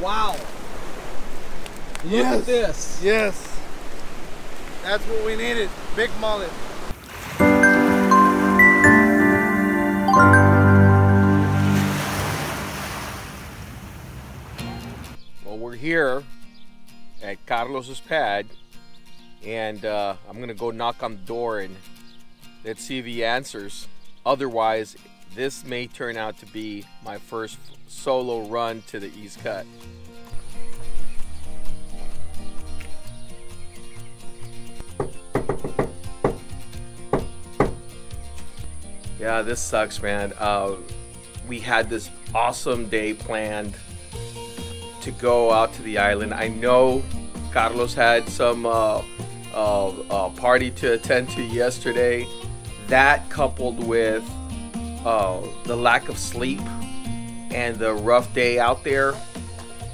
Wow. Look Yes. at this. Yes. That's what we needed. Big mullet. Well, we're here at Carlos's pad, and uh, I'm gonna go knock on the door and let's see if he answers. Otherwise, this may turn out to be my first solo run to the East Cut. Yeah, this sucks, man. Uh, we had this awesome day planned to go out to the island. I know Carlos had some uh, uh, uh, party to attend to yesterday. That coupled with uh, the lack of sleep and the rough day out there,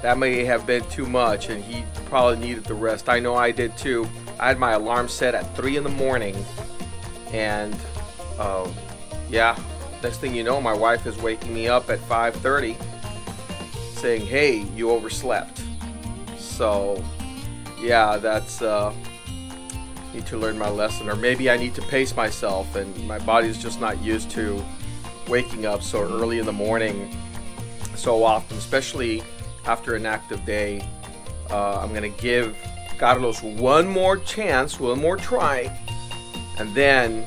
that may have been too much, and he probably needed the rest. I know I did too. I had my alarm set at three in the morning, and uh, yeah, next thing you know, my wife is waking me up at 5:30 saying, "Hey, you overslept." So, yeah, that's uh, need to learn my lesson, or maybe I need to pace myself, and my body's just not used to waking up so early in the morning so often, especially after an active day. Uh, I'm gonna give Carlos one more chance, one more try, and then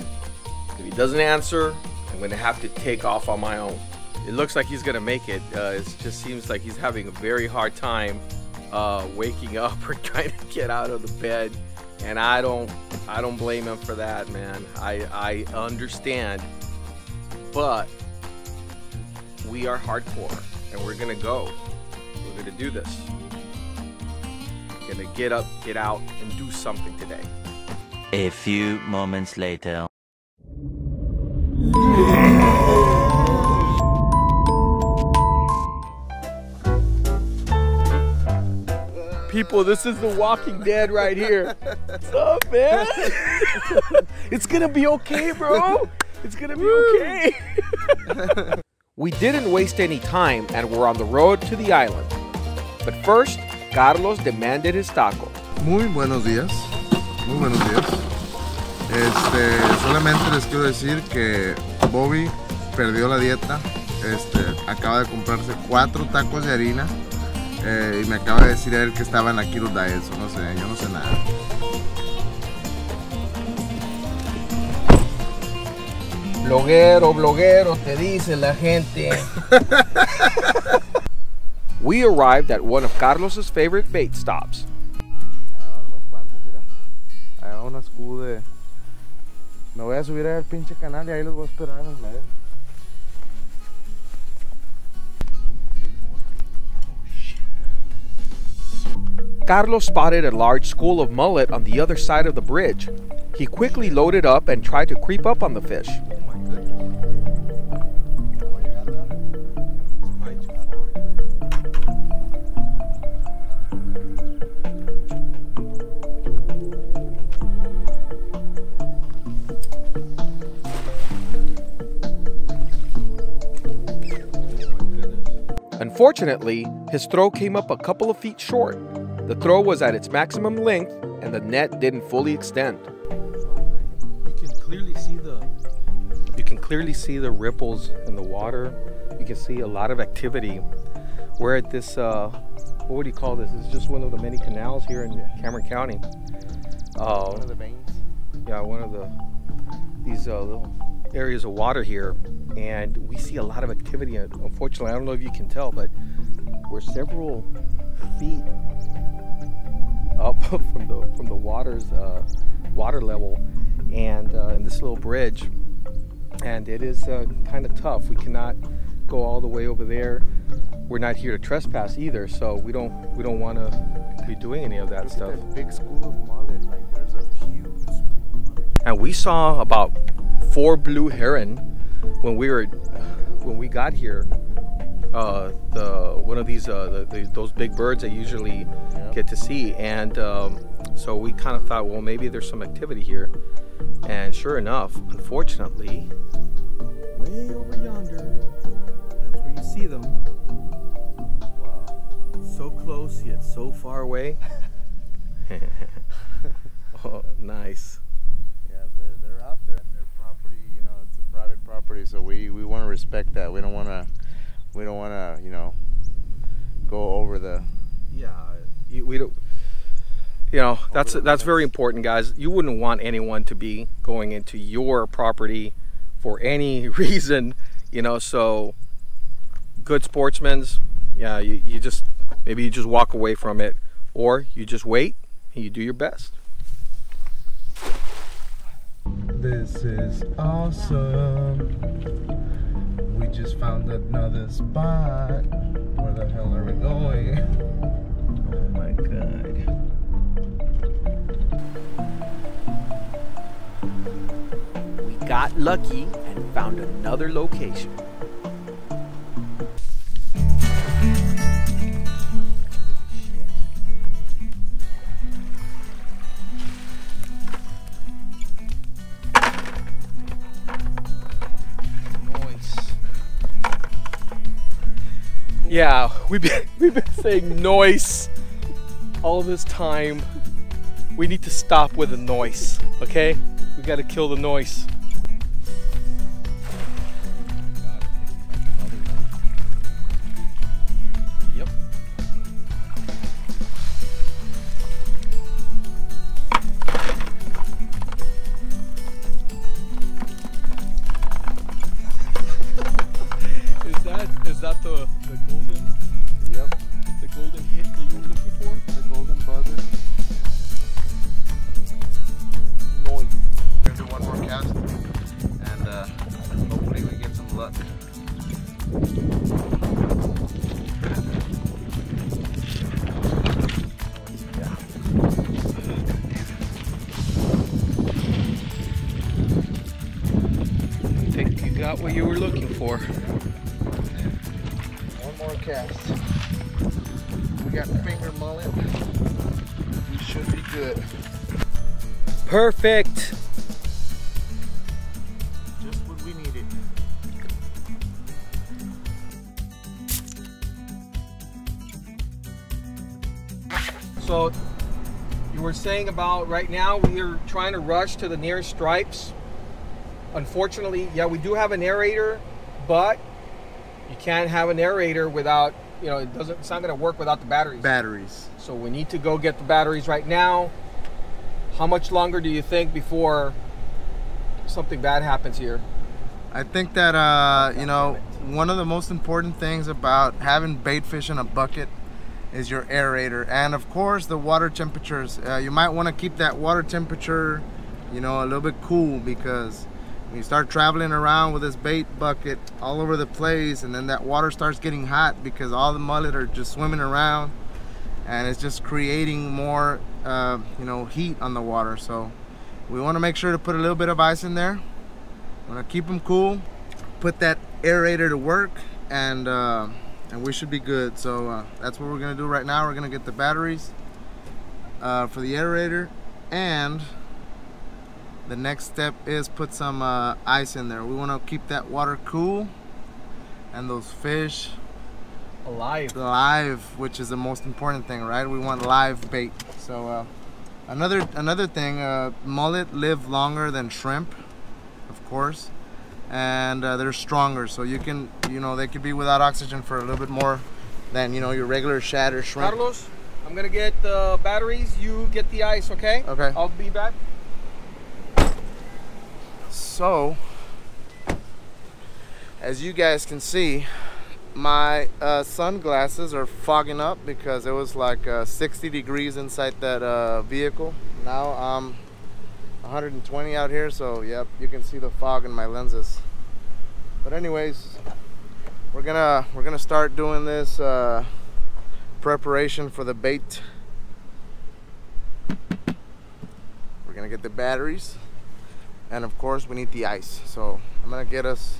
if he doesn't answer, I'm gonna have to take off on my own it looks like he's gonna make it. Uh, it just seems like he's having a very hard time uh, waking up or trying to get out of the bed, and I don't, I don't blame him for that, man. I, I understand, but we are hardcore, and we're gonna go. We're gonna do this. We're gonna get up, get out, and do something today. A few moments later. People, this is The Walking Dead right here. What's up, man? it's gonna be okay, bro. It's gonna be okay. we didn't waste any time and we're on the road to the island. But first, Carlos demanded his taco. Muy buenos días. Muy buenos días. Este, solamente les quiero decir que Bobby perdió la dieta. Este, acaba de comprarse cuatro tacos de harina. eh, y me acaba de decir él que estaba en la Keto Diet. so no sé, yo no sé nada. Bloguero, bloguero, te dice la gente. we arrived at one of Carlos's favorite bait stops. Ahí van unos cuantos, mira. Ahí va una escude. Me voy a subir al pinche canal y ahí los voy a esperar en el medio. Carlos spotted a large school of mullet on the other side of the bridge. He quickly loaded up and tried to creep up on the fish. Unfortunately, his throw came up a couple of feet short. The throw was at its maximum length and the net didn't fully extend. You can clearly see the you can clearly see the ripples in the water. You can see a lot of activity. We're at this uh, what would you call this? It's just one of the many canals here in Cameron County. Uh, One of the veins. yeah, one of the these uh, little areas of water here, and we see a lot of activity. Unfortunately, I don't know if you can tell, but we're several feet up from the from the water's uh, water level, and uh, in this little bridge, and it is uh, kind of tough. We cannot go all the way over there. We're not here to trespass either, so we don't we don't want to be doing any of that Look stuff. at that big school of mullet. Like there's a huge school of mullet. and we saw about four blue heron when we were when we got here. Uh, the one of these uh, the, the, those big birds I usually Yeah. get to see, and um, so we kind of thought, well, maybe there's some activity here. And sure enough, unfortunately, way over yonder, that's where you see them. Wow. so close yet so far away. oh, nice. Yeah, they're, they're out there. Their property, you know, it's a private property, so we, we want to respect that. We don't want to, we don't want to, you know, go over the. Yeah, we don't. You know, that's that's very important, guys. You wouldn't want anyone to be going into your property for any reason, you know. So, good sportsmen's, yeah, you, you just maybe you just walk away from it, or you just wait and you do your best. This is awesome. We just found another spot. Where the hell are we going? Oh my god. We got lucky and found another location. Yeah, we've been we've been saying noise all this time. We need to stop with the noise, okay? We gotta kill the noise. Got what you were looking for. One more cast. We got finger mullet. We should be good. Perfect. Just what we needed. So you were saying about right now we are trying to rush to the nearest stripes. Unfortunately, yeah, we do have an aerator, but you can't have an aerator without, you know, it doesn't it's not gonna work without the batteries. Batteries. So we need to go get the batteries right now. How much longer do you think before something bad happens here? I think that uh, you know one of the most important things about having bait fish in a bucket is your aerator, and of course the water temperatures. Uh, you might want to keep that water temperature, you know, a little bit cool because you start traveling around with this bait bucket all over the place, and then that water starts getting hot because all the mullet are just swimming around, and it's just creating more, uh, you know, heat on the water. So we want to make sure to put a little bit of ice in there. I'm gonna keep them cool, put that aerator to work, and uh, and we should be good. So uh, that's what we're gonna do right now. We're gonna get the batteries uh, for the aerator, and the next step is put some uh, ice in there. We want to keep that water cool, and those fish Alive. live, which is the most important thing, right? We want live bait. So uh, another another thing, uh, mullet live longer than shrimp, of course, and uh, they're stronger. So you can, you know, they could be without oxygen for a little bit more than you know your regular shad or shrimp. Carlos, I'm gonna get the batteries. You get the ice, okay? Okay. I'll be back. So, as you guys can see, my uh, sunglasses are fogging up because it was like uh, 60 degrees inside that uh, vehicle. Now I'm 120 out here, so yep, you can see the fog in my lenses. But anyways, we're gonna we're gonna start doing this uh, preparation for the bait. We're gonna get the batteries and of course we need the ice so I'm gonna get us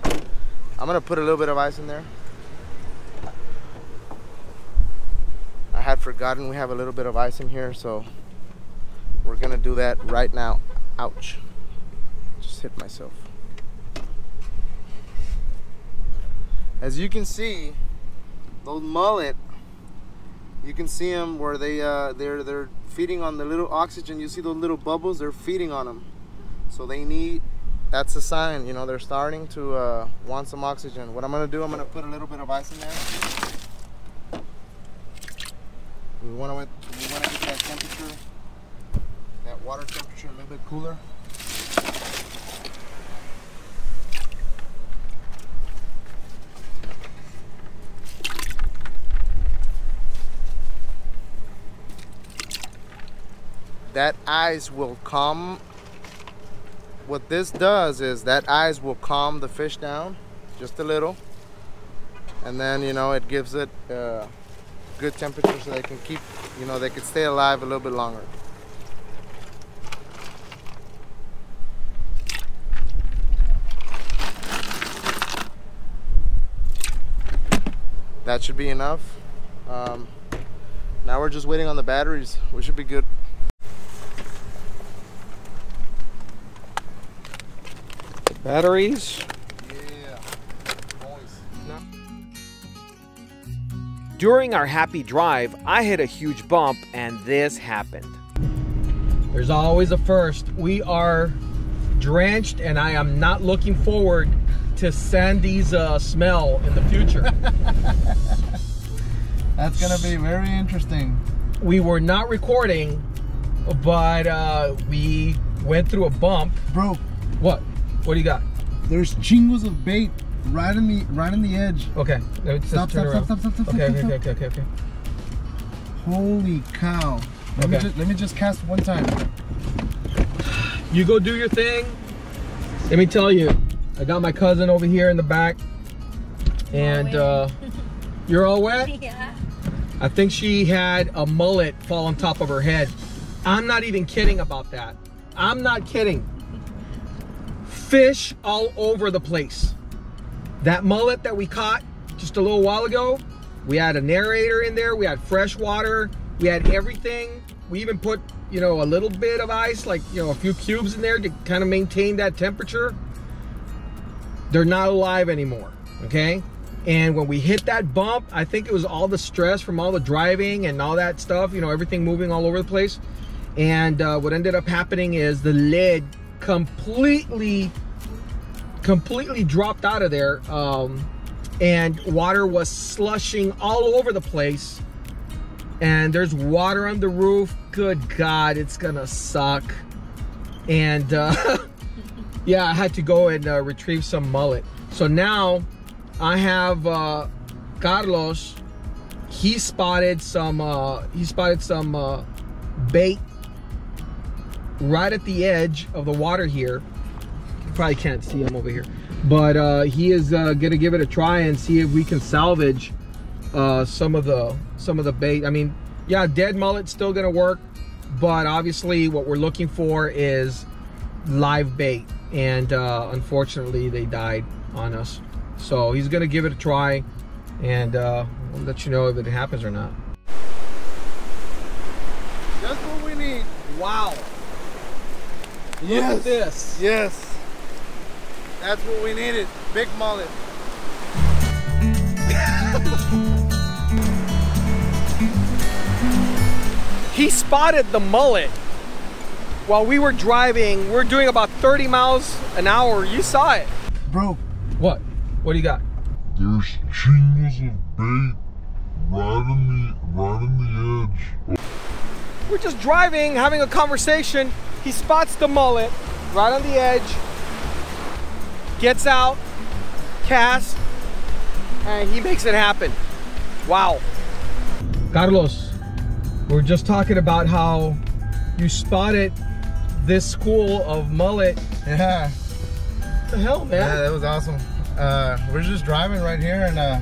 I'm gonna put a little bit of ice in there I had forgotten we have a little bit of ice in here so we're gonna do that right now ouch just hit myself as you can see those mullet You can see them where they uh, they're they're feeding on the little oxygen. You see those little bubbles? They're feeding on them. So they need. That's a sign. You know they're starting to uh, want some oxygen. What I'm gonna do? I'm gonna put a little bit of ice in there. We want to we want to get that temperature, that water temperature a little bit cooler. that ice will calm what this does is that ice will calm the fish down just a little. And then you know it gives it uh, good temperature so they can keep you know they can stay alive a little bit longer. That should be enough. Um, now we're just waiting on the batteries. We should be good Batteries. yeah boys During our happy drive, I hit a huge bump and this happened. There's always a first. We are drenched and I am not looking forward to Sandy's uh, smell in the future. That's gonna be very interesting. we were not recording, but uh, we went through a bump. Bro, What? What do you got? there's chingos of bait right in the right in the edge. Okay. Let's Stop, turn stop, around. stop, stop, stop, Okay, stop, okay, stop. okay, okay, okay. Holy cow. Let me Okay. just let me just cast one time. You go do your thing. Let me tell you, I got my cousin over here in the back, and uh, you're all wet. Yeah. I think she had a mullet fall on top of her head. I'm not even kidding about that. I'm not kidding. Fish all over the place. That mullet that we caught just a little while ago, we had an aerator in there, we had fresh water, we had everything. We even put, you know, a little bit of ice, like, you know, a few cubes in there to kind of maintain that temperature. They're not alive anymore, okay? And when we hit that bump, I think it was all the stress from all the driving and all that stuff, you know, everything moving all over the place. And uh, what ended up happening is the lid completely, completely dropped out of there. Um, and water was slushing all over the place. And there's water on the roof. Good God, it's gonna suck. And uh, yeah, I had to go and uh, retrieve some mullet. So now I have uh, Carlos. He spotted some. Uh, he spotted some uh, bait right at the edge of the water here. You probably can't see him over here, but uh, he is uh, gonna give it a try and see if we can salvage uh, some of the some of the bait. I mean, yeah, dead mullet's still gonna work, but obviously what we're looking for is live bait, and uh, unfortunately they died on us. So he's gonna give it a try, and uh, we'll let you know if it happens or not. Just what we need. Wow! Look Yes. at this. Yes. That's what we needed. Big mullet. He spotted the mullet while we were driving. We're doing about 30 miles an hour. You saw it. Bro, What? What do you got? There's chingos of bait right in the right in the edge. We're just driving, having a conversation. He spots the mullet right on the edge, gets out, casts, and he makes it happen. Wow. Carlos, we are just talking about how you spotted this school of mullet. yeah. What the hell, man? Yeah, that was awesome. Uh, we're just driving right here and uh,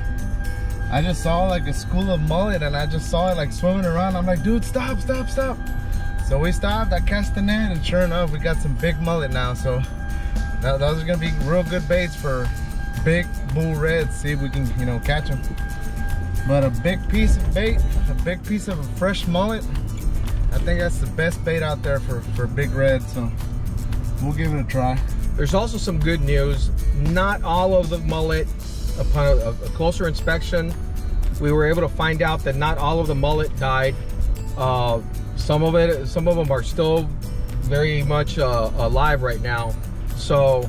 I just saw like a school of mullet and I just saw it like swimming around. I'm like, dude, stop, stop, stop. So we stopped, I cast the net and sure enough, we got some big mullet now. So that, those are gonna be real good baits for big bull reds. See if we can, you know, catch them. But a big piece of bait, a big piece of a fresh mullet, I think that's the best bait out there for, for big red. So we'll give it a try. There's also some good news. Not all of the mullet, upon a, a closer inspection, we were able to find out that not all of the mullet died. Uh, some of it, some of them are still very much uh, alive right now. So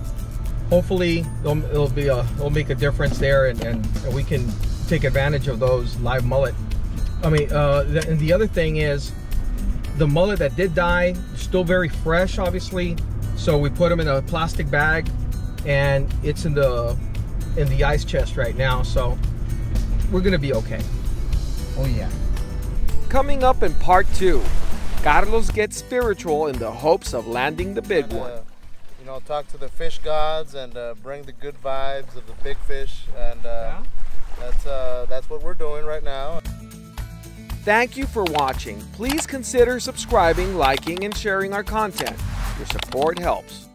hopefully it'll, be a, it'll make a difference there, and, and, we can take advantage of those live mullet. I mean, uh, the, and the other thing is the mullet that did die, still very fresh, obviously. So we put them in a plastic bag, and it's in the in the ice chest right now. So we're gonna be okay. Oh yeah. Coming up in part two, Carlos gets spiritual in the hopes of landing the big one. Uh, you know, talk to the fish gods and uh, bring the good vibes of the big fish, and uh, that's uh, that's what we're doing right now. Thank you for watching. Please consider subscribing, liking, and sharing our content. Your support helps.